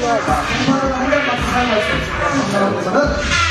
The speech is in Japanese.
とは。